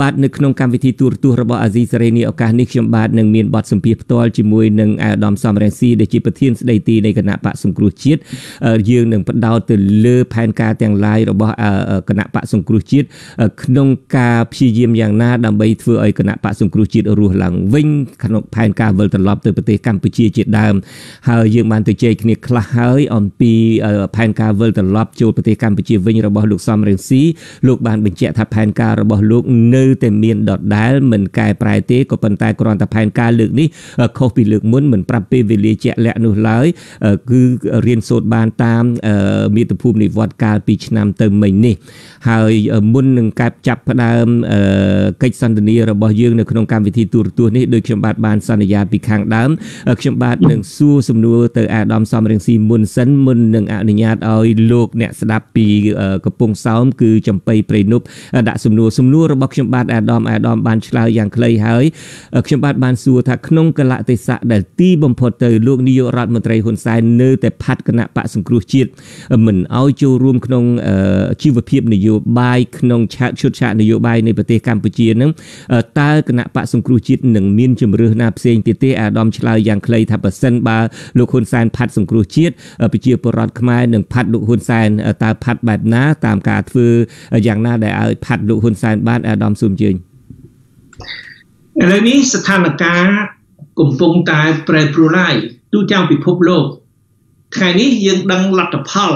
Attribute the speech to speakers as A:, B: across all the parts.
A: បាទនៅក្នុងកម្មវិធីទូរទស្សន៍របស់អាស៊ីសេរីនេះឱកាសនេះខ្ញុំបាទនឹងមានបទសម្ភាសផ្ទាល់ជាមួយនឹងអាដាមសំរងស៊ីដែលជាប្រធានស្ដីទីនៃគណៈបកសង្គ្រោះជាតិយើងនឹងបដោតទៅលើផែនការទាំងឡាយរបស់គណៈបកសង្គ្រោះជាតិក្នុងការព្យាយាមយ៉ាងណាដើម្បីធ្វើឲ្យគណៈបកសង្គ្រោះជាតិរស់ឡើងវិញក្នុងផែនការវិលត្រឡប់ទៅប្រទេសកម្ពុជាជាដើមហើយយើងបានទៅជែកគ្នាខ្លះហើយអំពីផែនការវិលត្រឡប់ចូលប្រទេសកម្ពុជាវិញរបស់លោកសំរងស៊ីលោកបានបញ្ជាក់ថាផែនការរបស់លោកនៅតែមានដដែលមិនកែប្រែទេក៏ប៉ុន្តែគ្រាន់តែផែនការលើកនេះខុសពីលើកមុនមិនប្រាប់ពេលវេលាជាក់លាក់នោះឡើយគឺរៀនសូត្របានតាមមាតុភូមិនិវត្តកាលពីឆ្នាំទៅមិញនេះ ហើយមុននឹងកែបចាប់ផ្ដើមកិច្ចសន្ទនារបស់យើងនៅក្នុងកម្មវិធីទូរទស្សន៍នេះដោយខ្ញុំបាទបានសន្យាពីខាងដើមខ្ញុំបាទនឹងសួរសំណួរទៅអាដាមសំរងស៊ីមុនសិនមុននឹងអនុញ្ញាតឲ្យលោកអ្នកស្ដាប់ពីកំពង់សោមគឺចំបៃព្រៃនប់ដាក់សំណួរសំណួររបស់ខ្ញុំបាទអាដាមអាដាមបានឆ្លើយយ៉ាងខ្លីហើយខ្ញុំបាទបានសួរថាក្នុងកលៈទេសៈដែលទីបំផុតទៅលោកនាយករដ្ឋមន្ត្រីហ៊ុនសែននៅតែផាត់គណៈបកសង្គ្រោះជាតិមិនឲ្យចូលរួមក្នុងជីវភាពនយោបាយក្នុងឆាកឈុតឆាកនយោបាយនៃប្រទេសកម្ពុជានឹងតើគណៈបកសង្គ្រោះជាតិនឹងមានជំរឿសណាផ្សេងទៀតទេអាដាមឆ្លើយយ៉ាងខ្លីថាប៉ះសិនបើលោកហ៊ុនសែនផាត់សង្គ្រោះជាតិប្រជាពលរដ្ឋខ្មែរនឹងផាត់លោកហ៊ុនសែនតើផាត់បែបណាតាមការធ្វើយ៉ាងណាដែលឲ្យផាត់លោកហ៊ុនសែនបានអាដាមសូមជើញ
B: ឥឡូវនេះស្ថានភាពកំពុងតែប្រែប្រួលហើយទូទាំងពិភពលោកថ្ងៃនេះយើងដឹងលទ្ធផល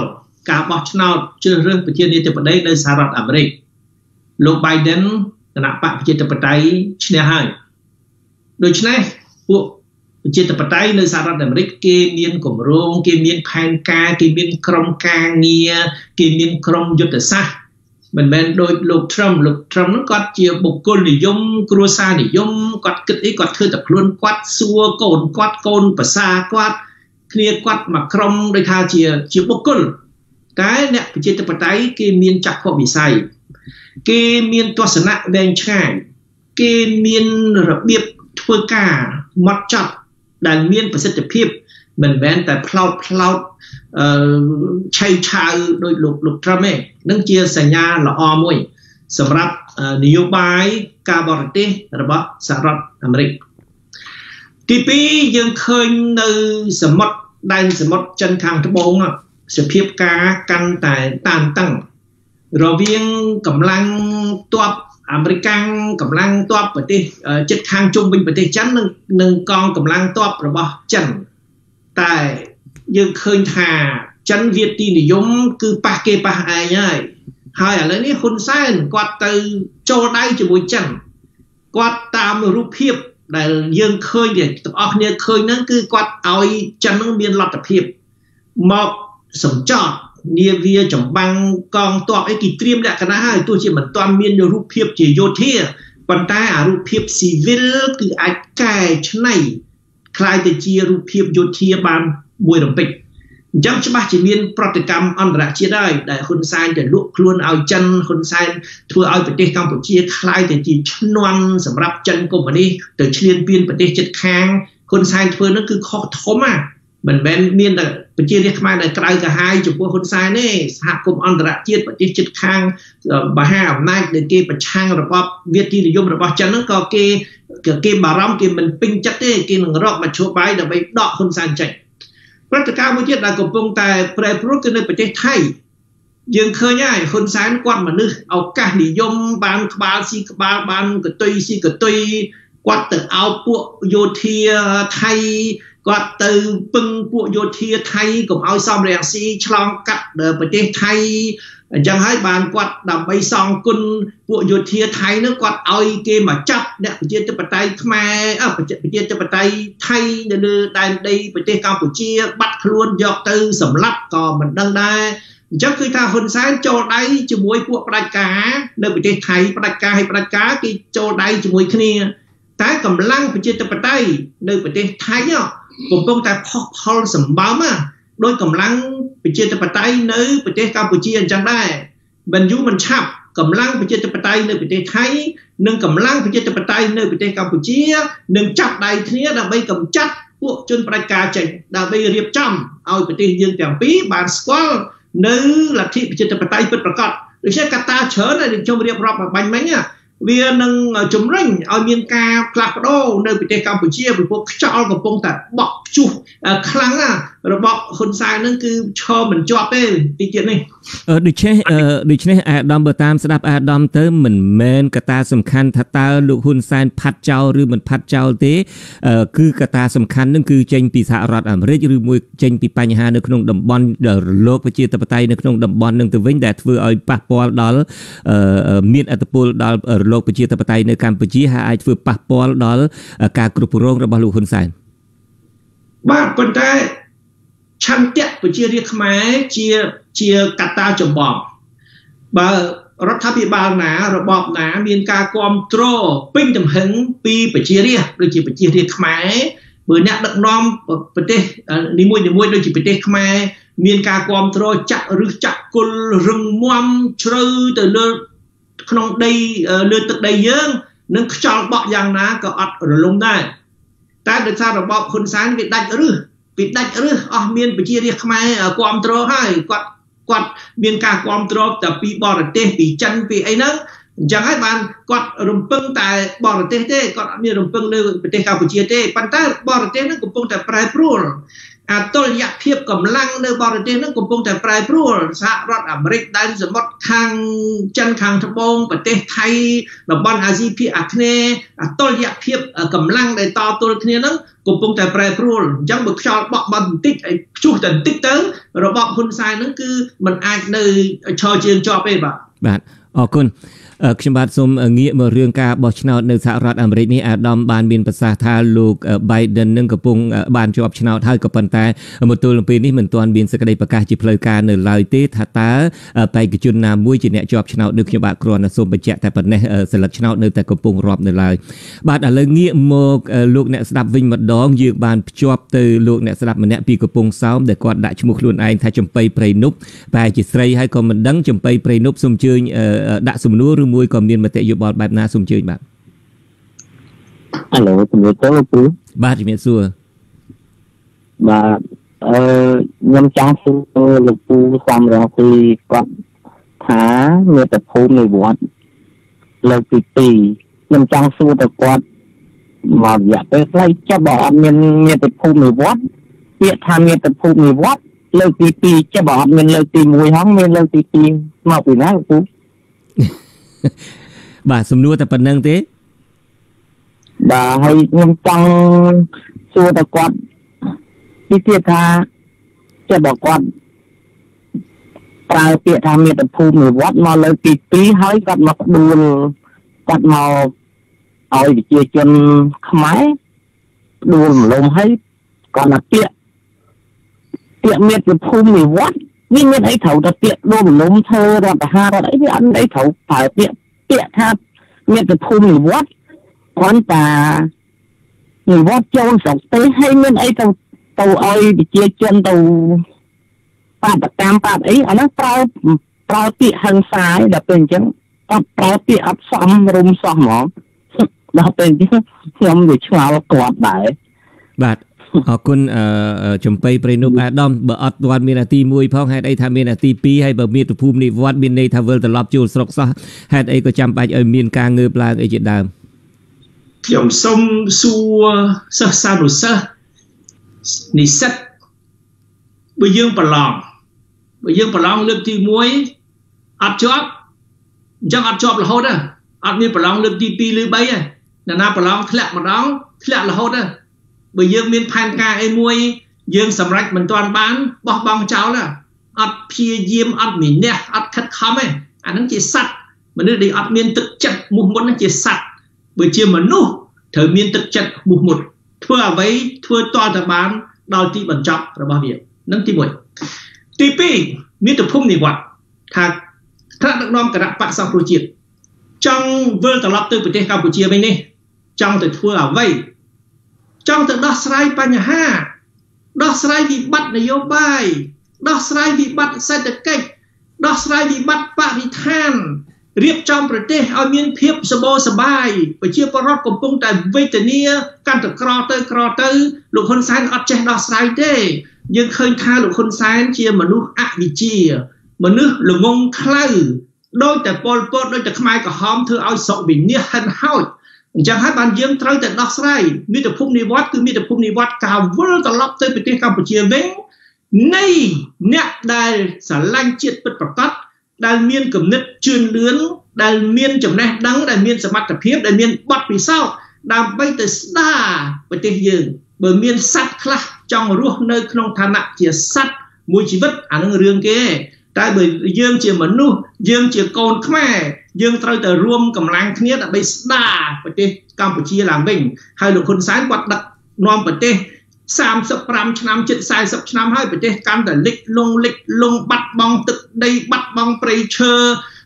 B: ការបោះឆ្នោតជ្រើសរើសប្រជានាយកបដីនៅសហរដ្ឋអាមេរិកលោក Biden គណៈបកប្រជាធិបតេយ្យឈ្នះហើយដូច្នេះពួកប្រជាធិបតេយ្យនៅសហរដ្ឋអាមេរិកគេមានគម្រោងគេមានផែនការគេមានក្រុមការងារគេមានក្រុមយុទ្ធសាស្ត្រ មិនមែនដូចលោក Trump លោក Trump ហ្នឹងគាត់ជាបុគ្គលនិយមគ្រួសារនិយមគាត់គិតអីគាត់ធ្វើតែខ្លួនគាត់សួរកូនគាត់កូនប្រសាគាត់គ្នាគាត់មកក្រុមដូចថាជាជាបុគ្គលតែអ្នកប្រជាធិបតេយ្យគេមានចក្ខុវិស័យគេមានទស្សនៈវែងឆ្ងាយគេមានរបៀបធ្វើការម៉ត់ចត់ដែលមានប្រសិទ្ធភាព មិនមែនតែផ្លោតផ្លោតអឺឆៃឆាវដោយលោកលោកត្រឹមទេនឹងជាសញ្ញាល្អមួយ សម្រាប់នយោបាយការបរទេសរបស់សហរដ្ឋអាមេរិកទី2យើងឃើញនៅសមុទ្រដែនសមុទ្រចិនខាងត្បូងសភាពការកាន់តែតានតឹងរវាងកម្លាំងទ័ពអាមេរិកកម្លាំងទ័ពប្រទេសជិតខាងជុំវិញប្រទេសចិននិងនិងកងកម្លាំងទ័ពរបស់ចិន តែយើងឃើញថាចិនវាទីនិយមគឺប៉ះគេប៉ះឯងហើយហើយឥឡូវនេះហ៊ុនសែនគាត់ទៅចូលដៃជាមួយចិនគាត់តាមរូបភាពដែលយើងឃើញទាំងអស់គ្នាឃើញហ្នឹងគឺគាត់ឲ្យចិនហ្នឹងមានលទ្ធភាពមកសំចត់នាវាចម្បាំងកងទ័ពអីគេត្រៀមលក្ខណៈហើយទោះជាមិនទាន់មានរូបភាពជាយោធាប៉ុន្តែអារូបភាពស៊ីវិលគឺអាចកែច្នៃ คล้ายទៅជារូបភាពយោធាបានមួយរំពេចអញ្ចឹងច្បាស់ជាមានប្រតិកម្មអន្តរជាតិហើយដែលហ៊ុនសែនទៅលក់ខ្លួនឲ្យចិនហ៊ុនសែនធ្វើឲ្យប្រទេសកម្ពុជាคล้ายទៅជាឈ្នន់សម្រាប់ចិនកុម្មុយនីសទៅឈ្លានពានប្រទេសជិតខាងហ៊ុនសែនធ្វើនោះគឺខុសធំណា មិនមែនមានតែប្រជារាស្ត្រខ្មែរនៅក្រៅកាហាយចំពោះហ៊ុនសែនទេសហគមន៍អន្តរជាតិប្រទេសជិតខាងបហាអំណាចដែលគេប្រឆាំងរបបវាទីនិយមរបស់ចិនហ្នឹងក៏គេគេបារម្ភគេមិនពេញចិត្តទេគេនឹងរកមធ្យោបាយដើម្បីដកហ៊ុនសែនចេញព្រឹត្តិការណ៍មួយទៀតដែលកំពុងតែប្រែប្រួលគឺនៅប្រទេសថៃយើងឃើញហើយហ៊ុនសែនគាត់មនុស្សឱកាសនិយមបានក្បាលស៊ីក្បាលបានកតុយស៊ីកតុយគាត់ទៅអោបពួកយោធាថៃ គាត់ទៅពឹងពួកយោធាថៃកុំឲ្យសំរងស៊ីឆ្លងកាត់ប្រទេសថៃអញ្ចឹងហើយបានគាត់ដើម្បីសងគុណពួកយោធាថៃនោះគាត់ឲ្យគេមកចាប់អ្នកប្រជាធិបតេយ្យខ្មែរអើប្រជាធិបតេយ្យថៃនៅលើដែនដីប្រទេសកម្ពុជា បាត់ខ្លួនយកទៅសម្លាប់ក៏មិនដឹងដែរអញ្ចឹងគឺថាហ៊ុនសែនចូលដៃជាមួយពួកផ្ដាច់ការនៅប្រទេសថៃផ្ដាច់ការហើយផ្ដាច់ការគេចូលដៃជាមួយគ្នា តែកម្លាំងប្រជាធិបតេយ្យនៅប្រទេសថៃ កំពុងតែផុសផុលសម្បើមដោយកម្លាំងប្រជាធិបតេយ្យនៅប្រទេសកម្ពុជាអញ្ចឹងដែរមិនយូរមិនឆាប់កម្លាំងប្រជាធិបតេយ្យនៅប្រទេសថៃនិងកម្លាំងប្រជាធិបតេយ្យនៅប្រទេសកម្ពុជានឹងចាប់ដៃគ្នាដើម្បីកម្ចាត់ពួកជនផ្ដាច់ការចេញដើម្បីរៀបចំឲ្យប្រទេសយើងទាំងពីរបានស្គាល់នៅលទ្ធិប្រជាធិបតេយ្យពិតប្រាកដដូច្នេះកត្តាច្រើនដែលខ្ញុំរៀបរាប់មកបាញ់មិញ វានឹងជំរុញឲ្យមានការផ្លាស់ប្ដូរនៅប្រទេសកម្ពុជាពីព្រោះខ្យល់កំពុងតែបក់ព្យុះខ្លាំងណាស់ របស់ហ៊ុនសែននឹងគឺឈរមិនជាប់ទេទីទៀតនេះ
A: ដូច្នេះដូច្នេះអាដាមបើតាមស្ដាប់អាដាមទៅមិនមែនកត្តាសំខាន់ថាតើលោកហ៊ុនសែនផាត់ចោលឬមិនផាត់ចោលទេគឺកត្តាសំខាន់នឹងគឺចេញពីសហរដ្ឋអាមេរិកឬមួយចេញពីបញ្ហានៅក្នុងតំបន់រលកប្រជាធិបតេយ្យនៅក្នុងតំបន់នឹងទៅវិញដែលធ្វើឲ្យប៉ះពាល់ដល់មានអត្តពលដល់រលកប្រជាធិបតេយ្យនៅកម្ពុជាហើយអាចធ្វើប៉ះពាល់ដល់ការគ្រប់គ្រងរបស់លោកហ៊ុនសែន
B: បាទប៉ុន្តែ ឆន្ទៈប្រជារាស្ត្រខ្មែរជាជាកត្តាចម្បងបើរដ្ឋាភិបាលណារបបណាមានការគ្រប់គ្រងពេញទំហឹងពីប្រជារាស្ត្រដូចជាប្រជារាស្ត្រខ្មែរបើអ្នកដឹកនាំប្រទេសនីមួយៗដូចជាប្រទេសខ្មែរមានការគ្រប់គ្រងចាក់ឬចាក់គុលរឹងមាំជ្រៅទៅលើក្នុងដីលើទឹកដីយើងនឹងខ្យល់បក់យ៉ាងណាក៏អត់រលំដែរតែដោយសាររបបហ៊ុនសែនវាដាច់រឹស វាដាច់រឹសអស់មានប្រជារាស្ត្រខ្មែរគ្រប់គ្រងហើយគាត់គាត់មានការគ្រប់គ្រងតែពីបរទេសពីចិនពីអីហ្នឹងអញ្ចឹងហើយបានគាត់រំពឹងតែបរទេសទេគាត់អត់មានរំពឹងលើប្រទេសកម្ពុជាទេប៉ុន្តែបរទេសហ្នឹងកំពុងតែប្រែប្រួល អតុល្យភាពកម្លាំងនៅបរទេសនឹងកំពុងតែប្រែប្រួលសហរដ្ឋអាមេរិកដែនសមុទ្រខាងចិនខាងត្បូងប្រទេសថៃតំបន់អាស៊ីភាគអាគ្នេយ៍អតុល្យភាពកម្លាំងដែលតទល់គ្នានឹងកំពុងតែប្រែប្រួលអញ្ចឹងបើខ្យល់បក់បន្តិចឲ្យព្យុះតែបន្តិចទៅរបបហ៊ុនសែននឹងគឺมันអាចនៅឈរជើងជាប់ទេបាទ
A: បាទអរគុណ ខ្ញុំបាទសូមងាកមករឿងការបោះឆ្នោតនៅសហរដ្ឋអាមេរិកនេះអាដាមបានមានប្រសាសន៍ថាលោក Biden នឹងកំពុងបានជាប់ឆ្នោតហើយក៏ប៉ុន្តែមកទល់នឹងពេលនេះមិនទាន់មានសេចក្តីប្រកាសជាផ្លូវការនៅឡើយទេថាតើបេក្ខជនណាមួយជាអ្នកជាប់ឆ្នោតនៅខ្ញុំបាទគ្រាន់តែសូមបញ្ជាក់តែប៉ុណ្ណេះសិលឹកឆ្នោតនៅតែកំពុងរាប់នៅឡើយបាទឥឡូវងាកមកលោកអ្នកស្ដាប់វិញម្ដងយើងបានភ្ជាប់ទៅលោកអ្នកស្ដាប់ម្នាក់ពីកំពង់សោមដែលគាត់ដាក់ឈ្មោះខ្លួនឯងថាចំបៃព្រៃនប់បែរជាស្រីហើយក៏មិនដឹងចំបៃព្រៃនប់សូមជើញដាក់សំណួរឬមួយក៏មានមតិយោបល់បែបណាសូមជើញបាទ
C: ហៅជំរាបសួរលោកគ្រូ
A: បាទជំរាបសួរ
C: បាទអឺខ្ញុំចង់សួរលោកពូសំរងពីគាត់ថាមេត្តាភូមិនៃវត្តលើកទី2ខ្ញុំចង់សួរទៅគាត់មករយៈពេលខ្លីចាប់បើអត់មានមេត្តាភូមិនៃវត្តពាក្យថាមេត្តាភូមិនៃវត្តលើកទី2ចាប់បើអត់មានលើកទី1ហងមានលើកទី2មកពីណាលោកពូ
A: បាទសំណួរតែប៉ុណ្្នឹងទេ
C: បាទហើយខ្ញុំចង់សួរតើគាត់ទីទៀតថាចិត្តរបស់គាត់ប្រើពាក្យថាមេត្តាភូមិនិវត្តមកលើទី2ហើយគាត់មកដួលគាត់មកឲ្យប្រជាជនខ្មែរដួលមលំហើយគាត់មកពាក្យពាក្យមេត្តាភូមិនិវត្ត វាមានអីត្រូវតែពាក្យដួលមលំធ្វើរដ្ឋបហារដ្ឋអីវាអត់អីត្រូវប្រើពាក្យពាក្យថាមាតុភូមិនិវត្តគ្រាន់តែនិវត្តចូលស្រុកទេហើយមានអីទៅទៅឲ្យប្រជាជនទៅបាបកម្មបាបអីអានោះប្រើប្រើពាក្យហិង្សាឯដល់ពេលអញ្ចឹងអត់ប្រើពាក្យអត់សមរុំសោះហ្មងដល់ពេលអញ្ចឹងខ្ញុំវាឆ្ងល់គាត់ដែរ
A: បាទ អរគុណចំបៃព្រៃនុបអាដាមបើអត់ទាន់មាននាទី1ផងហេតុអីថាមាននាទី2ហើយបើមានប្រភូមិនិវត្តមានន័យថាវិលត្រឡប់ចូលស្រុកសោះហេតុអីក៏ចាំបាច់ឲ្យមានការងើបឡើងអីជាដើម
B: ខ្ញុំសូមសួរសិស្សសានុសិស្សនិស្សិតបើយើងប្រឡងបើយើងប្រឡងលើកទី1អត់ជាប់អញ្ចឹងអត់ជាប់រហូតទេអត់មានប្រឡងលើកទី2ឬ3ទេណាណាប្រឡងធ្លាក់ម្ដងធ្លាក់រហូតទេ បើយើងមានផែនការអីមួយ យើងសម្រេចមិនទាន់បានបោះបង់ចោលអត់ព្យាយាមអត់មានះអត់ខិតខំទេអានឹងជាសត្វមនុស្សដែលអត់មានទឹកចិត្តមុះមុននឹងជាសត្វបើជាមនុស្សត្រូវមានទឹកចិត្តមុះមុតធ្វើអ្វីធ្វើតតែបានដល់ទីបញ្ចប់របស់វានឹងទី1ទី2មានទំភុំនិវត្តថាថ្នាក់ដឹកនាំគណៈបកសង្គ្រោះជាតិចង់វិលត្រឡប់ទៅប្រទេសកម្ពុជាវិញនេះចង់ទៅធ្វើអ្វី ចង់ទៅដោះស្រាយបញ្ហា ដោះស្រាយវិបត្តិនយោបាយដោះស្រាយវិបត្តិសេដ្ឋកិច្ចដោះស្រាយវិបត្តិបរិស្ថានរៀបចំប្រទេសឲ្យមានភាពសម្បូរសបាយប្រជាពលរដ្ឋកំពុងតែវេទនាកាន់តែក្រទៅក្រទៅលោកហ៊ុនសែនអត់ចេះដោះស្រាយទេយើងឃើញថាលោកហ៊ុនសែនជាមនុស្សអវិជ្ជាមនុស្សល្ងងខ្លៅដោយតែពលពតដោយតែខ្មែរក្រហមធ្វើឲ្យស្រុកវិនិច្ឆ័យហិនហោច អញ្ចឹងហើយបានយើងត្រូវតែដោះស្រាយមាតុភូមិនិវត្តគឺមាតុភូមិនិវត្តការវិលត្រឡប់ទៅប្រទេសកម្ពុជាវិញនៃអ្នកដែលស្រឡាញ់ជាតិពិតប្រាកដដែលមានគំនិតជឿនលឿនដែលមានចំណេះដឹងដែលមានសមត្ថភាពដែលមានបទពិសោធន៍ដើម្បីទៅស្ដារប្រទេសយើងបើមានសត្វខ្លះចង់រស់នៅក្នុងឋានៈជាសត្វមួយជីវិតអានឹងរឿងគេ តែបើយើងជាមនុស្សយើងជាកូនខ្មែរយើងត្រូវតែរួមកម្លាំងគ្នាដើម្បីស្ដារប្រទេសកម្ពុជាឡើងវិញហើយលោកហ៊ុនសែនគាត់ដឹកនាំប្រទេស35ឆ្នាំជិត40ឆ្នាំហើយប្រទេសកាន់តែលិចលង់លិចលង់បាត់បង់ទឹកដីបាត់បង់ព្រៃឈើ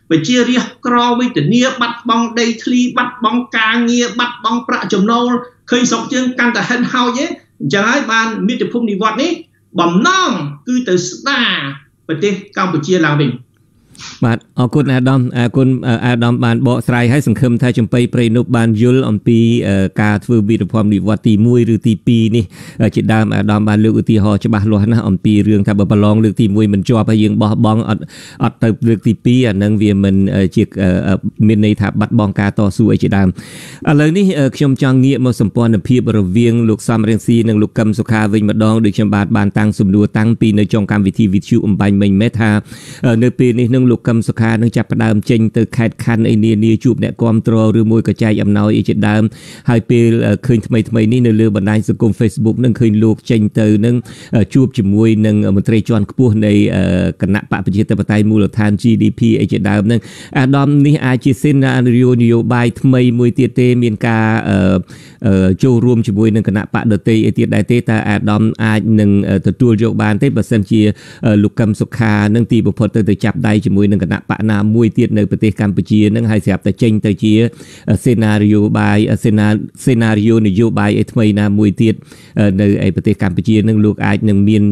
B: ប្រជារាស្ត្រក្រវេទនាបាត់បង់ដីធ្លីបាត់បង់ការងារបាត់បង់ប្រាក់ចំណូលឃើញស្រុកយើងកាន់តែហិនហោចទេអញ្ចឹងហើយបានមាតុភូមិនិវត្តនេះបំណងគឺទៅស្ដារ ប្រទេសកម្ពុជាឡើងវិញ
A: បាទអរគុណអាដាមអរគុណអាដាមបានបកស្រាយឲ្យសង្ឃឹមថាចំបៃព្រៃនុបបានយល់អំពីការធ្វើវិរភ័មនិវត្តទី1ឬទី2នេះជាដើមអាដាមបានលើកឧទាហរណ៍ច្បាស់លាស់ណាស់អំពីរឿងថាបើប្រឡងលើកទី1មិនជាប់ហើយយើងបោះបង់អត់អត់ទៅលើកទី2អានឹងវាមិនជាមានន័យថាបាត់បង់ការតស៊ូអីជាដើមឥឡូវនេះខ្ញុំចង់ងាកមកសម្ព័ន្ធភាពរវាងលោកសំរៀងស៊ីនិងលោកកឹមសុខាវិញម្ដងដូចខ្ញុំបាទបានតាំងសំណួរតាំងពីនៅចុងកម្មវិធីវិទ្យុអំបញ្ញមិញមែនថានៅពេលនេះនឹងលោកកឹមសុខានឹងចាប់ផ្ដើមចេញទៅខេត្តខណ្ឌអីនានាជួបអ្នកគ្រប់គ្រងឬមួយក៏ចែកអំណោយអីជាដើមហើយពេលឃើញថ្មីថ្មីនេះនៅលើបណ្ដាញសង្គម Facebook នឹងឃើញលោកចេញទៅនឹងជួបជាមួយនឹងមន្ត្រីជាន់ខ្ពស់នៃគណៈបកប្រជាធិបតេយ្យមូលដ្ឋាន GDP អីជាដើមនឹងអាដាមនេះអាចជាសេនារីយោនយោបាយថ្មីមួយទៀតទេមានការចូលរួមជាមួយនឹងគណៈបកដតីអីទៀតដែរទេតើអាដាមអាចនឹងទទួលយកបានទេបើសិនជាលោកកឹមសុខានឹងទីបំផុតទៅទៅចាប់ដៃជាមួយនឹងគណៈបកណាមួយទៀតនៅប្រទេសកម្ពុជានឹងហើយស្រាប់តែចេញទៅជាសេណារីយ៉ូបាយសេណាសេណារីយ៉ូនយោបាយឯថ្មីណាមួយទៀតនៅឯប្រទេសកម្ពុជានឹងលោកអាចនឹងមាន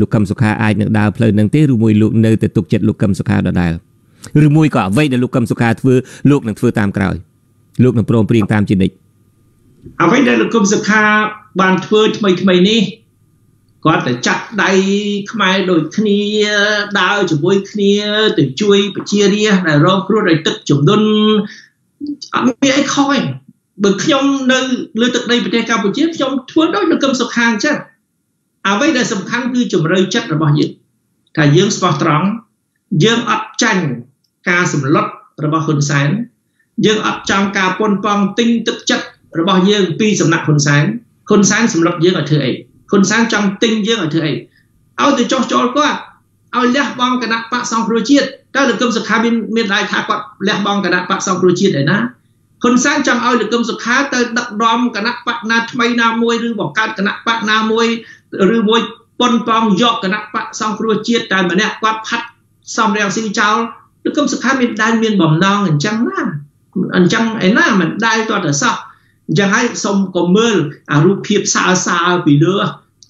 A: លោកកឹមសុខាអាចនឹងដើរផ្លូវនឹងទេឬមួយលោកនៅតែទុកចិត្តលោកកឹមសុខាដដែលឬមួយក៏អ្វីដែលលោកកឹមសុខាធ្វើលោកនឹងធ្វើតាមក្រោយលោកនឹងព្រមព្រៀងតាមជានិច្ច
B: អ្វីដែលលោកកឹមសុខាបានធ្វើថ្មីថ្មីនេះ គាត់ទៅចាក់ដៃខ្មែរដូចគ្នាដើរជាមួយគ្នាទៅជួយប្រជារាស្ត្រដែលរងគ្រោះដោយទឹកជំនន់អត់មានអីខុសទេបើខ្ញុំនៅលើទឹកដីប្រទេសកម្ពុជាខ្ញុំធ្វើដូចលោកកឹមសុខាអញ្ចឹងអ្វីដែលសំខាន់គឺជំរឿចិត្តរបស់យើងថាយើងស្មោះត្រង់យើងអត់ចាញ់ការសម្លុតរបស់ហ៊ុនសែនយើងអត់ចង់ការប៉ុនប៉ងទិញទឹកចិត្តរបស់យើងពីសំណាក់ហ៊ុនសែនហ៊ុនសែនសម្លុតយើងឲ្យធ្វើអី ហ៊ុនសែនចង់ទិញយើងឲ្យធ្វើអីឲ្យទៅចោះចូលគាត់ឲ្យលះបង់គណៈបកសង្គ្រោះជាតិតើលោកកឹមសុខាមានមានដៃថាគាត់លះបង់គណៈបកសង្គ្រោះជាតិឯណាហ៊ុនសែនចង់ឲ្យលោកកឹមសុខាទៅដឹកនាំគណៈបកណាថ្មីណាមួយឬបង្កើតគណៈបកណាមួយឬមួយប៉ុនប៉ងយកគណៈបកសង្គ្រោះជាតិតែម្នាក់គាត់ផាត់សំរាំងស៊ីចោលលោកកឹមសុខាមានដែនមានបំណងអញ្ចឹងណាអញ្ចឹងឯណាមិនដែលតទៅសោះ អញ្ចឹងហើយសូមកុំមើលអារូបភាពសើសើពីលើ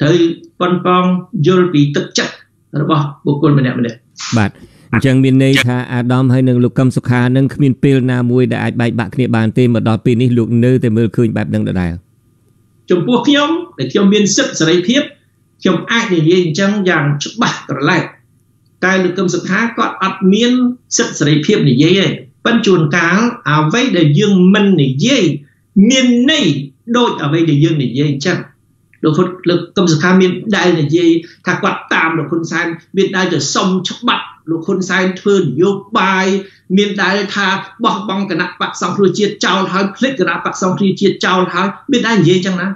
B: ត្រូវប៉ុនប៉ងយល់ពីទឹកចិត្តរបស់បុគ្គលម្នាក់ម្នាក់
A: បាទអញ្ចឹងមានន័យថាអាដាមហើយនឹងលោកកឹមសុខានឹងគ្មានពេលណាមួយដែលអាចបែកបាក់គ្នាបានទេមកដល់ពេលនេះលោកនៅតែមើលឃើញបែបហ្នឹងដដែល
B: ចំពោះខ្ញុំដែលខ្ញុំមានសិទ្ធិសេរីភាពខ្ញុំអាចនិយាយអញ្ចឹងយ៉ាងច្បាស់ត្រឡែកតែលោកកឹមសុខាគាត់អត់មានសិទ្ធិសេរីភាពនិយាយទេប៉ុន្តែជួនកាលអ្វីដែលយើងមិននិយាយ មានន័យដូចអ្វីដែលយើងនិយាយអញ្ចឹងលោកហ៊ុនលោកកឹមសុខាមានដែលនិយាយថាគាត់តាមលោកហ៊ុនសែនមានដែលទៅសុំច្បាប់លោកហ៊ុនសែនធ្វើនយោបាយមានដែលថាបោះបង់គណៈបកសង្គ្រោះជាតិចោលហើយភ្លេចគណៈបកសង្គ្រោះជាតិចោលហើយមានដែលនិយាយចឹងណា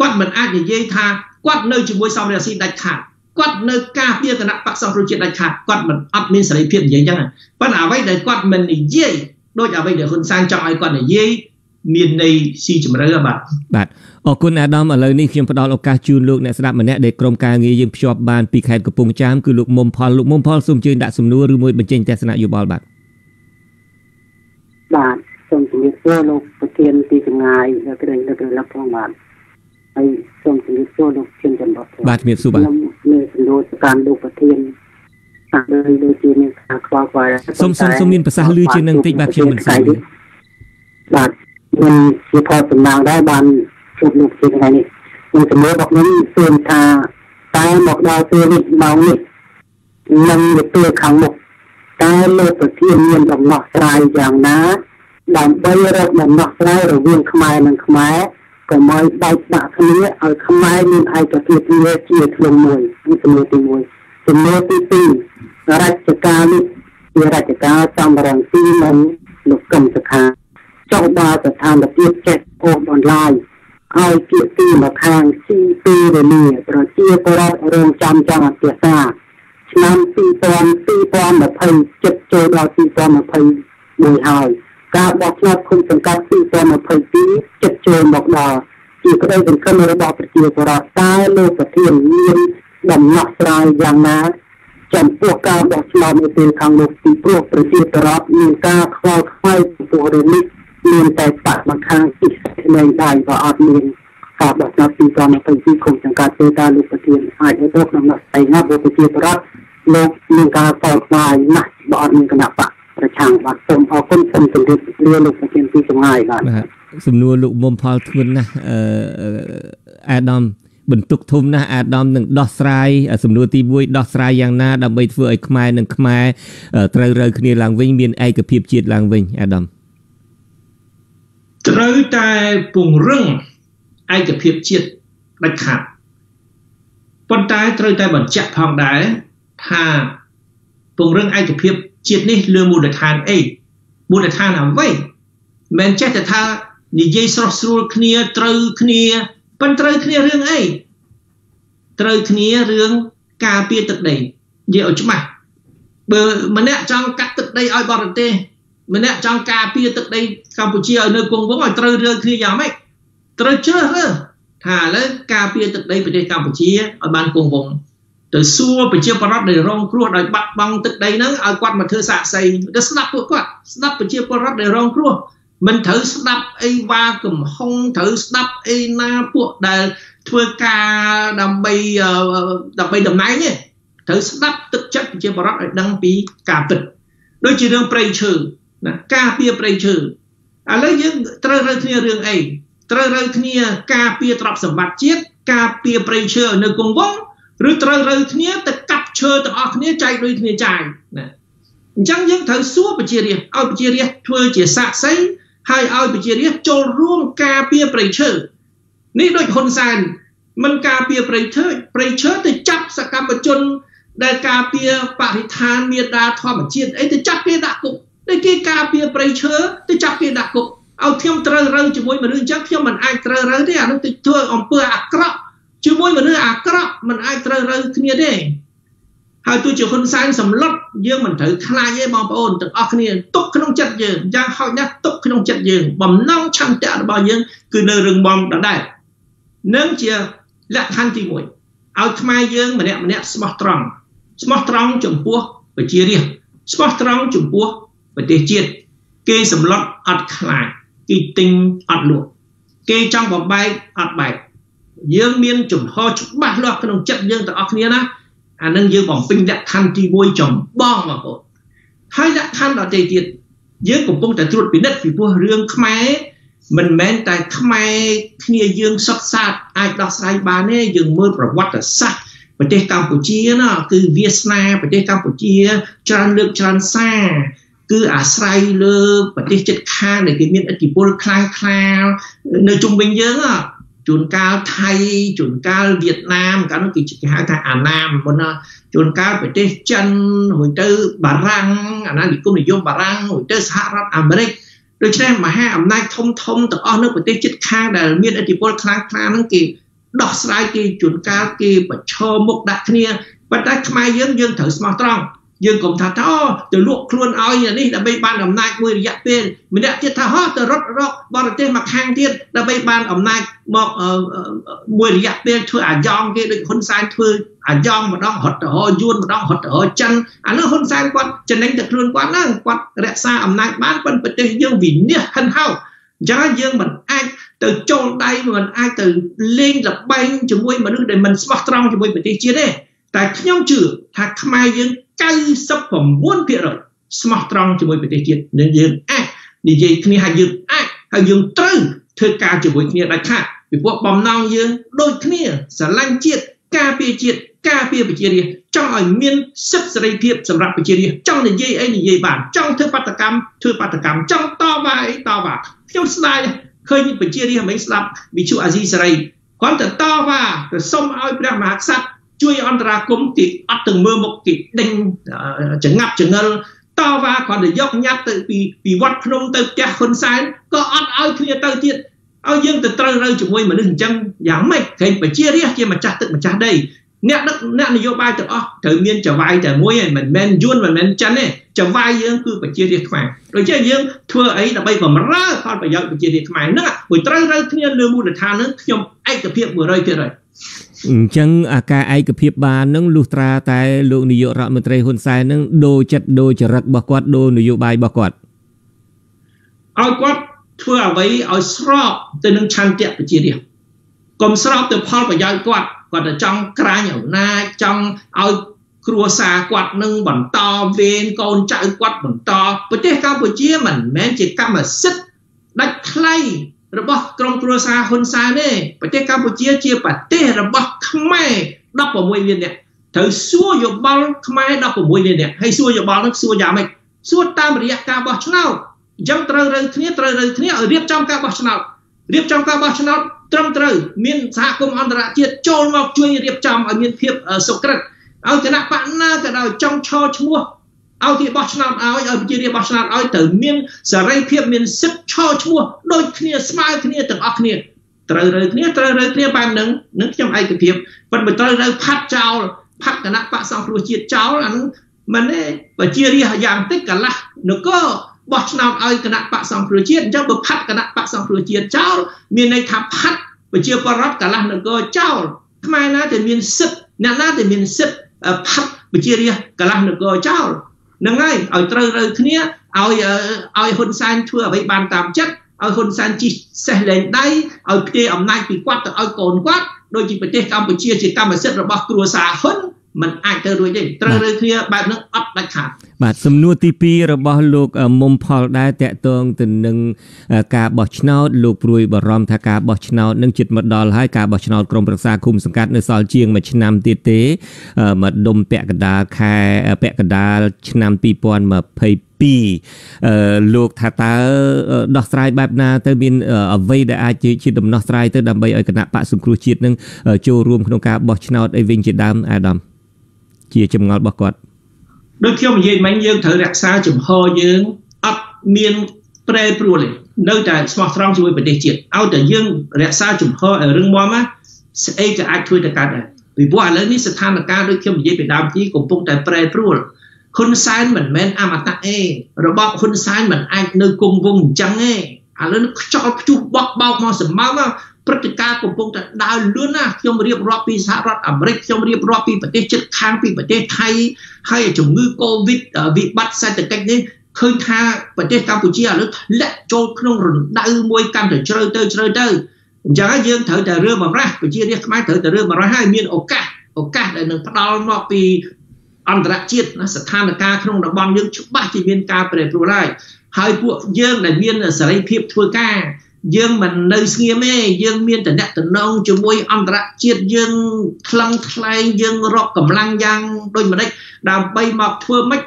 B: គាត់មិនអាចនិយាយថាគាត់នៅជាមួយសំរាស៊ីដាច់ខាតគាត់នៅការពារគណៈបកសង្គ្រោះជាតិដាច់ខាតគាត់មិនអត់មានសេរីភាពនិយាយចឹងប៉ុន្តែអ្វីដែលគាត់មិននិយាយដូចអ្វីដែលហ៊ុនសែនចង់ឲ្យគាត់និយាយ មានន័យស៊ីជម្រៅបាទ
A: បាទអរគុណអាដាមឥឡូវនេះខ្ញុំផ្ដល់ឱកាសជូនលោកអ្នកស្ដាប់ម្នាក់ដែលក្រុមការងារយើងភ្ជាប់បានពីខេត្តកំពង់ចាមគឺលោកមុំផលលោកមុំផលសូមជើញដាក់សំណួរឬមួយបញ្ចេញទស្សនៈយោបល់បាទ
D: បាទសូមជម្រាបសួរលោកប្រធានទីចម្ងាយនៅក្រែងនៅក្រែងលោកផងបាទហើយសូមជម្រាបសួរលោកជាចន្ទរ
A: បាទជម្រាបសួរបាទខ្ញុំ
D: មានសំណួរទៅកាន់លោកប្រធានហើយដូចជាមានការខ្វល់ខ្វាយ
A: សូមសូមសូមមានប្រសាសន៍លឺជាងនឹងតិចបាទខ្ញុំមិនស្គាល់
D: បាទ ខ្ញុំជាផលសំណាងដែរបានជួបលោកជាថ្ងៃនេះខ្ញុំជំនឿរបស់ខ្ញុំសួរថាតែមកដល់ពេលនេះម៉ោងនេះនឹងទៅខាងមុខតែលោកប្រធានមានដំណោះស្រាយយ៉ាងណាដើម្បីរកដំណោះស្រាយរវាងខ្មែរនិងខ្មែរកុំឲ្យបែកបាក់គ្នាឲ្យខ្មែរមានឯកភាពគ្នាជាធ្លុំមួយនេះសំណួរទី1សំណួរទី2រាជការនេះជារាជការសំរងស៊ីនិងលោកកឹមសុខា ចុះបើស្ថានភាពចេះអូសបន្លាយឲ្យជាទីមកខាងស៊ីពីរលាប្រជាពលរដ្ឋរងចាំចង់អធិសាឆ្នាំ2020ចិត្តចូលដល់2021ហើយការបោះឆ្នោតគុំសង្កាត់2022ចិត្តចូលមកដល់ជាក្តីសង្ឃឹមរបស់ប្រជាពលរដ្ឋតើលោកប្រធានមានដំណោះស្រាយយ៉ាងណាចំពោះការបោះឆ្នោតនៅពេលខាងមុខពីព្រោះប្រជាពលរដ្ឋមានការខ្វល់ខ្វាយចំពោះរឿងនេះ មានតែបាក់មកខាងទីនៃដៃក៏អត់មានការបោះឆ្នោត2022គុំសង្កាត់ទេតើលោកប្រធានអាចឲ្យទៅក្នុងស្អីណាប្រជាពលរដ្ឋលោកមានការខ្វល់ខ្វាយណាស់បើអត់មានគណៈបកប្រឆាំងបាទសូមអរគុណសូមជម្រាបលាលោកប្រធានពីចម្ងាយបាទ
A: សំណួរលោកមុំផលធ្ងន់ណាស់អឺអាដាមបន្ទុកធំណាស់អាដាមនឹងដោះស្រាយសំណួរទី1ដោះស្រាយយ៉ាងណាដើម្បីធ្វើឲ្យខ្មែរនិងខ្មែរត្រូវរើគ្នាឡើងវិញមានឯកភាពជាតិឡើងវិញអាដាម
B: ត្រូវតែពង្រឹងឯកភាពជាតិដាច់ខាតប៉ុន្តែត្រូវតែបញ្ជាក់ផងដែរថាពង្រឹងឯកភាពជាតិនេះលើមូលដ្ឋានអីមូលដ្ឋានអ្វីមិនចេះតែថានិយាយស្រស់ស្រួលគ្នាត្រូវគ្នាប៉ុន្តែត្រូវគ្នារឿងអីត្រូវគ្នារឿងការពារទឹកដីនិយាយឲ្យច្បាស់បើម្នាក់ចង់កាត់ទឹកដីឲ្យបរទេស ម្នាក់ចង់ការពារទឹកដីកម្ពុជាឲ្យនៅគង់វង្សឲ្យត្រូវរើគ្នាយ៉ាងម៉េចត្រូវជ្រើសរើសថាឥឡូវការពារទឹកដីប្រទេសកម្ពុជាឲ្យបានគង់វង្សទៅសួរប្រជាពលរដ្ឋដែលរងគ្រោះដោយបាត់បង់ទឹកដីហ្នឹងឲ្យគាត់មកធ្វើសាកសីទៅស្ដាប់ពួកគាត់ស្ដាប់ប្រជាពលរដ្ឋដែលរងគ្រោះមិនត្រូវស្ដាប់អីវ៉ាកំហុងត្រូវស្ដាប់អីណាពួកដែលធ្វើការដើម្បីដើម្បីតំណែងទេត្រូវស្ដាប់ទឹកចិត្តប្រជាពលរដ្ឋឲ្យដឹងពីការពិតដូចជារឿងប្រៃឈើ ណាការពារប្រៃឈើឥឡូវយើងត្រូវរើគ្នារឿងអីត្រូវរើគ្នាការពារទ្រព្យសម្បត្តិជាតិការពារប្រៃឈើនៅគង់វង្សឬត្រូវរើគ្នាទៅកាប់ឈើទាំងអស់គ្នាចែកដូចគ្នាចាយណាអញ្ចឹងយើងត្រូវសួរប្រជារាស្ត្រឲ្យប្រជារាស្ត្រធ្វើជាសាក្សីហើយឲ្យប្រជារាស្ត្រចូលរួមការពារប្រៃឈើនេះដូចហ៊ុនសែនមិនការពារប្រៃឈើប្រៃឈើទៅចាប់សកម្មជនដែលការពារបរិស្ថានមេដាធម្មជាតិអីទៅចាប់គេដាក់គុក តែគេការពារប្រៃឈើទៅចាប់គេដាក់គុកឲ្យខ្ញុំត្រូវរើជាមួយមនុស្សអញ្ចឹងខ្ញុំមិនអាចត្រូវរើទេអានោះទៅធ្វើអំពើអាក្រក់ជាមួយមនុស្សអាក្រក់มันអាចត្រូវរើគ្នាទេហើយទោះជាហ៊ុនសែនសម្លុតយើងមិនត្រូវខ្លាចទេបងប្អូនទាំងអស់គ្នាទុកក្នុងចិត្តយើងយ៉ាងហោចណាស់ទុកក្នុងចិត្តយើង បំណងឆន្ទៈរបស់យើងគឺនៅរឹងមាំដដែលនឹងជាលក្ខខណ្ឌទី1ឲ្យខ្មែរយើងម្នាក់ម្នាក់ស្មោះត្រង់ស្មោះត្រង់ចំពោះប្រជារាស្ត្រស្មោះត្រង់ចំពោះ ប្រទេសជាតិគេសម្លុតអត់ខ្លាចគេទិញអត់លក់គេចង់បបែកអត់បែកយើងមានចំហច្បាស់លាស់ក្នុងចិត្តយើងទាំងអស់គ្នាណាអានឹងយើងបំពេញលក្ខខណ្ឌទី1ចំបងបងប្អូនហើយលក្ខខណ្ឌដទៃទៀតយើងកំពុងតែត្រួតពិនិត្យពីព្រោះរឿងខ្មែរមិនមែនតែខ្មែរគ្នាយើងសុទ្ធសាធអាចដោះស្រាយបានទេយើងមើលប្រវត្តិសាស្ត្រប្រទេសកម្ពុជាណាគឺវាសនាប្រទេសកម្ពុជាច្រើនលើកច្រើនសារ គឺអាស្រ័យលើប្រទេសជិតខាងដែលគេមានឥទ្ធិពលខ្លាំងខ្លានៅជុំវិញយើងជួនកាលថៃជួនកាលវៀតណាមកាលនោះគេគេហៅថាអាណាមមុនណាជួនកាលប្រទេសចិនរួចទៅបារាំងអាណានិគមនិយមបារាំងរួចទៅសហរដ្ឋអាមេរិកដូច្នេះមហាអំណាចធំធំទាំងអស់នៅប្រទេសជិតខាងដែលមានឥទ្ធិពលខ្លាំងខ្លាហ្នឹងគេដោះស្រាយគេជួនកាលគេប្រឈមមុខដាក់គ្នាប៉ុន្តែខ្មែរយើងយើងត្រូវស្មោះត្រង់ យើងកុំថាថាទៅលក់ខ្លួនឲ្យនេះដើម្បីបានអំណាចមួយរយៈពេលម្នាក់ទៀតថាហោះទៅរត់រកបរទេសមកខាងទៀតដើម្បីបានអំណាចមកមួយរយៈពេលធ្វើអាយ៉ងគេដូចហ៊ុនសែនធ្វើអាយ៉ងម្ដងរត់ទៅរយួនម្ដងរត់ទៅរចិនអានោះហ៊ុនសែនគាត់ចំណេញតែខ្លួនគាត់ហ្នឹងគាត់រក្សាអំណាចបានប៉ុន្តែប្រទេសយើងវិនិច្ឆ័យហិនហោអញ្ចឹងយើងមិនអាចទៅចូលដៃមិនអាចទៅលេងលបែងជាមួយមនុស្សដែលមិនស្មោះត្រង់ជាមួយប្រទេសជាតិទេតែខ្ញុំជឿថាខ្មែរយើង 99%ស្មោះត្រង់ជាមួយប្រទេសជាតិនឹងយើងអាចនិយាយគ្នាហើយយើងអាចហើយយើងត្រូវធ្វើការជាមួយគ្នាដាច់ខាតពីព្រោះបំណងយើងដូចគ្នាស្រឡាញ់ជាតិការពារជាតិការពារប្រជារាស្ត្រចង់ឲ្យមានសិទ្ធិសេរីភាពសម្រាប់ប្រជារាស្ត្រចង់និយាយអីនិយាយបានចង់ធ្វើបាតកម្មធ្វើបាតកម្មចង់តវ៉ាអីតវ៉ាខ្ញុំស្ដាយឃើញប្រជារាស្ត្រមិនស្ដាប់វិជុអាស៊ីសេរីគាត់ទៅតវ៉ាទៅសុំឲ្យព្រះមហាក្សត្រ ជួយអន្តរាគមន៍ទីអត់ទាំងមើលមុខទីដេញចងាប់ចងល់តវ៉ាគាត់ទៅយកញ៉ាត់ទៅពីពីវត្តភ្នំទៅផ្ទះហ៊ុនសែនក៏អត់ឲ្យគ្នាទៅទៀតឲ្យយើងទៅត្រូវរើជាមួយមនុស្សអញ្ចឹងយ៉ាងម៉េចឃើញប្រជារាស្ត្រជាម្ចាស់ទឹកម្ចាស់ដី អ្នកដឹកអ្នកនយោបាយទាំងអស់ត្រូវមានចវាយតែមួយឯងមិនមែនយួនមិនមែនចិនទេចវាយយើងគឺប្រជារាស្ត្រខ្មែរដូច្នេះយើងធ្វើអីដើម្បីបំរើផលប្រយោជន៍ប្រជារាស្ត្រខ្មែរហ្នឹងមួយត្រូវរើគ្នាលើមូលដ្ឋានហ្នឹងខ្ញុំឯកភាព100%
A: អញ្ចឹងអាការឯកភាពបាននឹងលុះត្រាតែលោកនាយករដ្ឋមន្ត្រីហ៊ុនសែននឹងដូរចិត្តដូរចរិតរបស់គាត់ដូរនយោបាយរបស់គាត់
B: ឲ្យគាត់ធ្វើអ្វីឲ្យស្របទៅនឹងឆន្ទៈប្រជារាស្ត្រកុំស្របទៅផលប្រយោជន៍គាត់ គាត់តែចង់ក្រាញអំណាចចង់ឲ្យគ្រួសារគាត់នឹងបន្តវេនកូនចៅគាត់បន្តប្រទេសកម្ពុជាមិនមែនជាកម្មសិទ្ធិដាច់ថ្លៃរបស់ក្រុមគ្រួសារហ៊ុនសែនទេប្រទេសកម្ពុជាជាប្រទេសរបស់ខ្មែរ16លាននាក់ត្រូវសួរយោបល់ខ្មែរ16លាននាក់ហើយសួរយោបល់នោះសួរយ៉ាងម៉េចសួរតាមរយៈការបោះឆ្នោតអញ្ចឹងត្រូវរើគ្នាត្រូវរើគ្នាឲ្យរៀបចំការបោះឆ្នោតរៀបចំការបោះឆ្នោត ត្រឹមត្រូវមានសហគមន៍អន្តរជាតិចូលមកជួយរៀបចំឲ្យមានភាពសុក្រិតឲ្យគណៈបកណាក៏ដោយចង់ឈរឈ្មោះឲ្យទីបោះឆ្នោតឲ្យឲ្យប្រជារាស្ត្របោះឆ្នោតឲ្យត្រូវមានសេរីភាពមានសិទ្ធិឈរឈ្មោះដូចគ្នាស្មើគ្នាទាំងអស់គ្នាត្រូវរើគ្នាត្រូវរើគ្នាបែបហ្នឹងនឹងខ្ញុំឯកភាពប៉ុន្តែត្រូវរើផាត់ចោលផាត់គណៈបកសង្គ្រោះជាតិចោលអានឹងមិនទេប្រជារាស្ត្រយ៉ាងតិចកន្លះនគរ បោះឆ្នោតឲ្យគណៈបកសង្គ្រោះជាតិអញ្ចឹងបើផាត់គណៈបកសង្គ្រោះជាតិចោលមានន័យថាផាត់ប្រជាពលរដ្ឋកន្លះនគរចោលខ្មែរណាតែមានសិទ្ធិអ្នកណាតែមានសិទ្ធិផាត់ប្រជារាស្ត្រកន្លះនគរចោលហ្នឹងហើយឲ្យត្រូវរើគ្នាឲ្យឲ្យហ៊ុនសែនធ្វើអ្វីបានតាមចិត្តឲ្យហ៊ុនសែនជិះសេះលែងដៃឲ្យផ្ទេរអំណាចពីគាត់ទៅឲ្យកូនគាត់ដូចជាប្រទេសកម្ពុជាជាកម្មសិទ្ធិរបស់គ្រួសារហ៊ុន มันអាចទៅរួចទេត្រូវរើគ្នាបែបហ្នឹងអត់ដាច់ខាត
A: បាទសំណួរទី2របស់លោកមុំផលដែរតកតងទៅនឹងការបោះឆ្នោតលោកព្រួយបារម្ភថាការបោះឆ្នោតនឹងជិតមកដល់ហើយការបោះឆ្នោតក្រុមប្រឹក្សាគុំសង្កាត់នៅសល់ជាង1ឆ្នាំទៀតទេមកដុំពាក់កណ្ដាលខែពាក់កណ្ដាលឆ្នាំ2022អឺលោកថាតើដោះស្រាយបែបណាទៅមានអ្វីដែលអាចជាដំណោះស្រាយទៅដើម្បីឲ្យគណៈបកសង្គ្រោះជាតិនឹងចូលរួមក្នុងការបោះឆ្នោតអីវិញជាដើមអាដាម ជាចម្ងល់របស់គាត់
B: ដូចខ្ញុំនិយាយមិញយើងត្រូវរក្សាចំហយើងអត់មានប្រែប្រួលទេនៅតែស្មោះត្រង់ជាមួយប្រទេសជាតិឲ្យតែយើងរក្សាចំហឲ្យរឹងមាំណាស្អីក៏អាចធ្វើទៅកើតដែរពីព្រោះឥឡូវនេះស្ថានភាពដូចខ្ញុំនិយាយពីដើមទីកំពុងតែប្រែប្រួលហ៊ុនសែនមិនមែនអមតៈទេរបបហ៊ុនសែនមិនអាចនៅគង់វង្សអញ្ចឹងទេឥឡូវខ្យល់ព្យុះបោកបោកមកសម្បើមក ព្រឹត្តិការណ៍កំពុងតែដើរលឿនណាស់ខ្ញុំរៀបរាប់ពីសហរដ្ឋអាមេរិកខ្ញុំរៀបរាប់ពីប្រទេសជិតខាងពីប្រទេសថៃហើយជំងឺ Covid វិបត្តិសេដ្ឋកិច្ចនេះឃើញថាប្រទេសកម្ពុជាឥឡូវធ្លាក់ចូលក្នុងរណ្ដៅមួយកាន់តែជ្រៅទៅជ្រៅទៅអញ្ចឹងហើយយើងត្រូវតែរើបំរាស់ប្រជារាស្ត្រខ្មែរត្រូវតែរើបំរាស់ហើយមានឱកាសឱកាសដែលនឹងផ្ដល់មកពីអន្តរជាតិណាស្ថានភាពក្នុងតំបន់យើងច្បាស់ជាមានការប្រែប្រួលហើយហើយពួកយើងដែលមានសេរីភាពធ្វើការយើងមិននៅស្ងៀមទេយើងមានតំណែងជាមួយអន្តរជាតិយើងថ្លឹងថ្លែងយើងរកកម្លាំងយ៉ាងដូចម្ដេចដើម្បីមកធ្វើម៉េច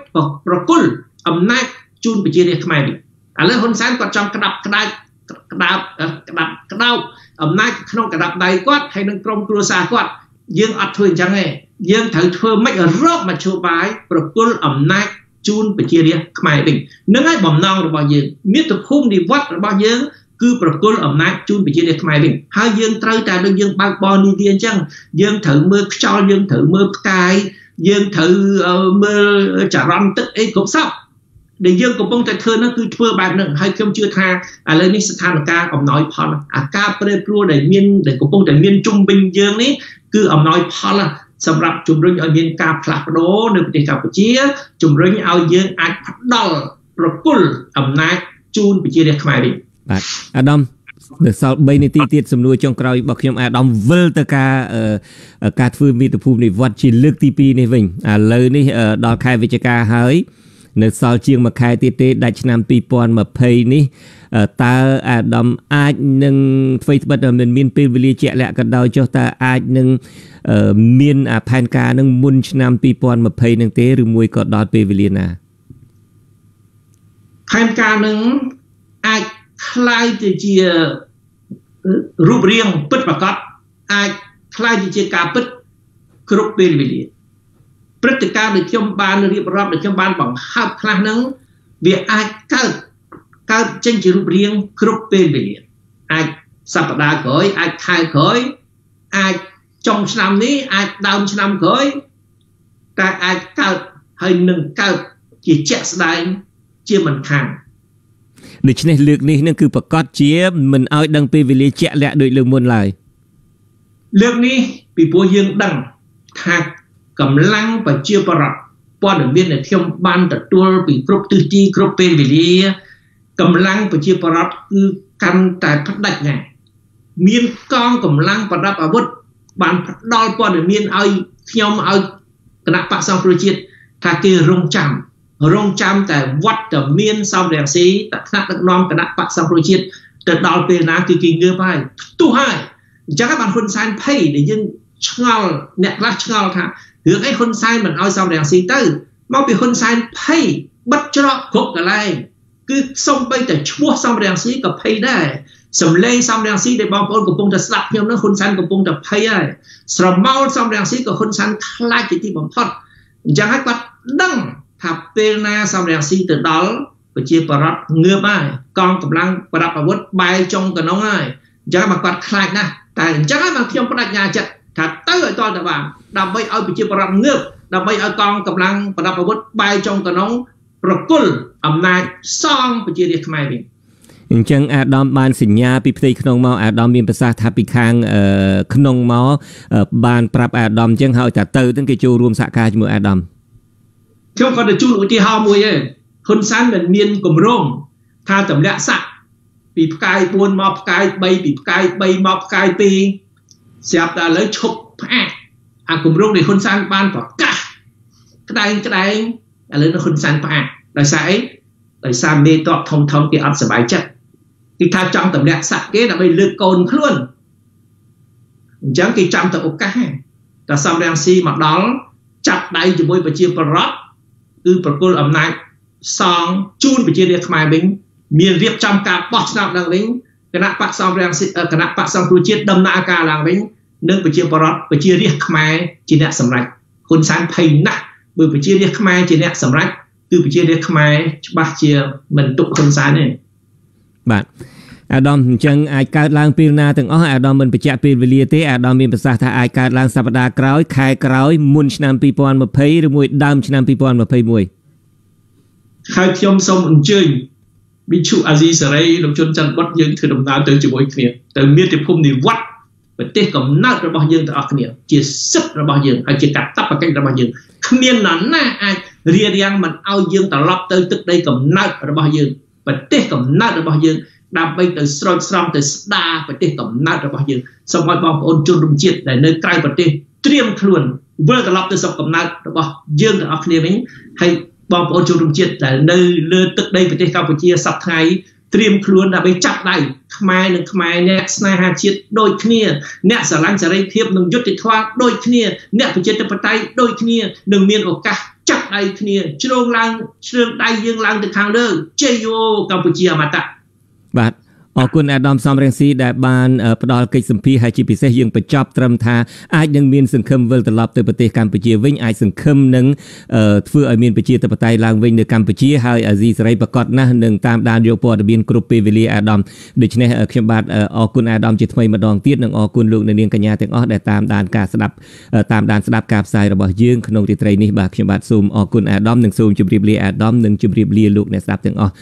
B: ប្រគល់អំណាចជូនប្រជារាស្ត្រខ្មែរនេះឥឡូវហ៊ុនសែនគាត់ចង់ក្តាប់ក្តាច់ក្តាប់ក្តាប់ក្តោបអំណាចក្នុងក្តាប់ដៃគាត់ហើយនឹងក្រុមគ្រួសារគាត់យើងអត់ធ្វើអញ្ចឹងទេយើងត្រូវធ្វើម៉េចរកមជ្ឈបាយប្រគល់អំណាចជូនប្រជារាស្ត្រខ្មែរវិញនឹងហើយបំណងរបស់យើងមាតុភូមិនិវត្តរបស់យើង គឺប្រគល់អំណាចជូនប្រជារាស្ត្រខ្មែរវិញហើយយើងត្រូវតែដូចយើងបើកបរនីតិអញ្ចឹងយើងត្រូវមើលខ្យល់យើងត្រូវមើលផ្កាយយើងត្រូវមើលចរន្តទឹកអីគ្រប់សពដែលយើងកំពុងតែធ្វើនោះគឺធ្វើបែបហ្នឹងហើយខ្ញុំជឿថាឥឡូវនេះស្ថានភាពអំណោយផលអាការប្រែប្រួលដែលមានដែលកំពុងតែមានជុំវិញយើងនេះគឺអំណោយផលសម្រាប់ជំរុញឲ្យមានការផ្លាស់ប្ដូរនៅប្រទេសកម្ពុជាជំរុញឲ្យយើងអាចផ្ដល់ប្រគល់អំណាចជូនប្រជារាស្ត្រខ្មែរវិញ
A: បាទអាដាមនៅសល់3នាទីទៀតសំណួរចុងក្រោយរបស់ខ្ញុំអាដាមវិលទៅការការធ្វើមាតុភូមិនិវត្តជាលើកទី2នេះវិញឥឡូវនេះដល់ខែវិច្ឆិកាហើយនៅសល់ជាងមួយខែទៀតទេដាច់ឆ្នាំ2020នេះតើអាដាមអាចនឹងធ្វើត្បិតមិនមានពេលវេលាជាក់លាក់ក៏ដោយចុះតើអាចនឹងមានផែនការនឹងមុនឆ្នាំ2020នឹងទេឬមួយក៏ដល់ពេលវេលាណា
B: ផែនការនឹងអាច คล้ายទៅជារូបរាងពិតប្រាកដអាចคล้ายទៅជាការពិតគ្រប់ពេលវេលាព្រឹត្តិការណ៍ដែលខ្ញុំបានរៀបរាប់ដែលខ្ញុំបានបង្ហើបខ្លះហ្នឹងវាអាចកើតកើតចេញជារូបរាងគ្រប់ពេលវេលាអាចសប្តាហ៍ក្រោយអាចខែក្រោយអាចចុងឆ្នាំនេះអាចដើមឆ្នាំក្រោយតែអាចកើតហើយនឹងកើតជាជាក់ស្ដែងជាមិនខាន
A: ដូច្នេះលើកនេះនឹងគឺប្រកាសជាមិនឲ្យដឹងពេលវេលាជាក់លាក់ដូចលើកមុនឡើយ
B: លើកនេះពីព្រោះយើងដឹងថាកម្លាំងប្រជាប្រដ្ឋព័ត៌មានដែលខ្ញុំបានទទួលពីគ្រប់ទិសទីគ្រប់ពេលវេលាកម្លាំងប្រជាប្រដ្ឋគឺកាន់តែផ្ដាច់ណាស់មានកងកម្លាំងប្រដាប់អាវុធបានផ្ដល់ព័ត៌មានឲ្យខ្ញុំឲ្យគណៈបកសង្គ្រោះជាតិថាគេរងចាំ រងចាំតែវត្តមានសំរងស៊ីតថ្នាក់ដឹកនាំគណៈបកសង្គ្រោះជាតិទៅដល់ពេលណាគឺគេងើបហើយផ្ទុះហើយអញ្ចឹងបានហ៊ុនសែនភ័យដែលយើងឆ្ងល់អ្នកខ្លះឆ្ងល់ថារឿងអីហ៊ុនសែនមិនឲ្យសំរងស៊ីទៅមកពីហ៊ុនសែនភ័យបិទច្រកគ្រប់កន្លែងគឺសំបីតែឈ្មោះសំរងស៊ីក៏ភ័យដែរសំឡេងសំរងស៊ីដែលបងប្អូនកំពុងតែស្ដាប់ខ្ញុំនោះហ៊ុនសែនកំពុងតែភ័យហើយស្រមោលសំរងស៊ីក៏ហ៊ុនសែនខ្លាចជាទីបំផុតអញ្ចឹងហើយគាត់ដឹង ថាពេលណាសំរងស៊ីទៅដល់ប្រជាបរតងើបហើយកងកម្លាំងប្រដាប់អាវុធបែកចុងកណ្ដុងហើយអញ្ចឹងមកគាត់ខ្លាចណាស់តែអញ្ចឹងហើយមកខ្ញុំបដិញ្ញាចិត្តថាទៅឲ្យតទៅបានដើម្បីឲ្យប្រជាបរតងើបដើម្បីឲ្យកងកម្លាំងប្រដាប់អាវុធបែកចុងកណ្ដុងប្រគល់អំណាចសងប្រជារាស្ត្រខ្មែរវិញ
A: អញ្ចឹងអាដាមបានសញ្ញាពីផ្ទៃក្នុងមកអាដាមមានប្រសាសន៍ថាពីខាងក្នុងមកបានប្រាប់អាដាមអញ្ចឹងហើយតែទៅទាំងគេចូលរួមសហការជាមួយអាដាម
B: ខ្ញុំគាត់ទៅជូនឧទាហរណ៍មួយឯងហ៊ុនសែនមិនមានគម្រោងថាតម្លាក់សាក់ពីផ្កាយ4មកផ្កាយ3ពីផ្កាយ3មកផ្កាយ2ស្រាប់តែឥឡូវឈប់ផ្អាកអាគម្រោងដែលហ៊ុនសែនបានប្រកាសក្តែងក្តែងឥឡូវហ៊ុនសែនផ្អាកដោយសារអីដោយសារមេតបធំធំគេអត់សប្បាយចិត្តគេថាចង់តម្លាក់សាក់គេដើម្បីលើកកូនខ្លួនអញ្ចឹងគេចាំតែឱកាសតែសំរងស៊ីមកដល់ចាប់ដៃជាមួយប្រជាប្រដ្ឋ គឺប្រគល់អំណាចសងជូនប្រជារាស្ត្រខ្មែរវិញមានរៀបចំការបោះឆ្នោតឡើងវិញគណៈបកសំរងគណៈបកសង្គ្រោះជាតិដំណើរការឡើងវិញនិងប្រជាប្រដ្ឋប្រជារាស្ត្រខ្មែរជាអ្នកសម្រេចហ៊ុនសែនភ័យណាស់បើប្រជារាស្ត្រខ្មែរជាអ្នកសម្រេចគឺប្រជារាស្ត្រខ្មែរច្បាស់ជាមិនទុកហ៊ុនសែនទេ
A: បាទ អាដាមអញ្ចឹងអាចកើតឡើងពេលណាទាំងអស់អាដាមមិនបញ្ជាក់ពេលវេលាទេអាដាមមានប្រសាសន៍ថាអាចកើតឡើងសប្តាហ៍ក្រោយខែក្រោយមុនឆ្នាំ2020ឬមួយដើមឆ្នាំ2021
B: ហើយខ្ញុំសូមអញ្ជើញវិជុអាស៊ីសេរីលោកជុនច័ន្ទបុតយើងធ្វើដំណើរទៅជាមួយគ្នាទៅមាតុភូមិនិវត្តប្រទេសកំណើតរបស់យើងទាំងអស់គ្នាជាសិទ្ធិរបស់យើងហើយជាកាតព្វកិច្ចរបស់យើងគ្មាននរណាអាចរារាំងមិនឲ្យយើងត្រឡប់ទៅទឹកដីកំណើតរបស់យើងប្រទេសកំណើតរបស់យើង ដើម្បីទៅស្រោចស្រង់ទៅស្ដារប្រទេសកំណើតរបស់យើងសូមឲ្យបងប្អូនជនរួមជាតិដែលនៅក្រៅប្រទេសត្រៀមខ្លួនវិលត្រឡប់ទៅស្រុកកំណើតរបស់យើងទាំងអស់គ្នាវិញហើយបងប្អូនជនរួមជាតិដែលនៅលើទឹកដីប្រទេសកម្ពុជាសប្តាហ៍ថ្ងៃត្រៀមខ្លួនដើម្បីចាប់ដៃខ្មែរនិងខ្មែរអ្នកស្នេហាជាតិដូចគ្នាអ្នកស្រឡាញ់សេរីភាពនិងយុត្តិធម៌ដូចគ្នាអ្នកប្រជាធិបតេយ្យដូចគ្នានឹងមានឱកាសចាប់ដៃគ្នាជ្រងឡើងជ្រើងដៃយើងឡើងទៅខាងលើជ័យយោកម្ពុជាអមតៈ
A: បាទ អរគុណអាដាមសំរងស៊ីដែលបានផ្ដល់កិច្ចសម្ភារហើយជាពិសេសយើងបញ្ចប់ត្រឹមថាអាចនឹងមានសង្ឃឹមវិលត្រឡប់ទៅប្រទេសកម្ពុជាវិញអាចសង្ឃឹមនឹងធ្វើឲ្យមានប្រជាធិបតេយ្យឡើងវិញនៅកម្ពុជាហើយអាស៊ីសេរីប្រកាសណាស់នឹងតាមដានយកព័ត៌មានគ្រប់ពេលវេលាអាដាមដូច្នេះខ្ញុំបាទអរគុណអាដាមជាថ្មីម្ដងទៀតនិងអរគុណលោកអ្នកនាងកញ្ញាទាំងអស់ដែលតាមដានការស្ដាប់តាមដានស្ដាប់ការផ្សាយរបស់យើងក្នុងរាត្រីនេះបាទខ្ញុំបាទសូមអរគុណអាដាមនិងសូមជម្រាបលាអាដាមនិងជម្រាបលាលោកអ្នកស្ដាប់ទាំងអស់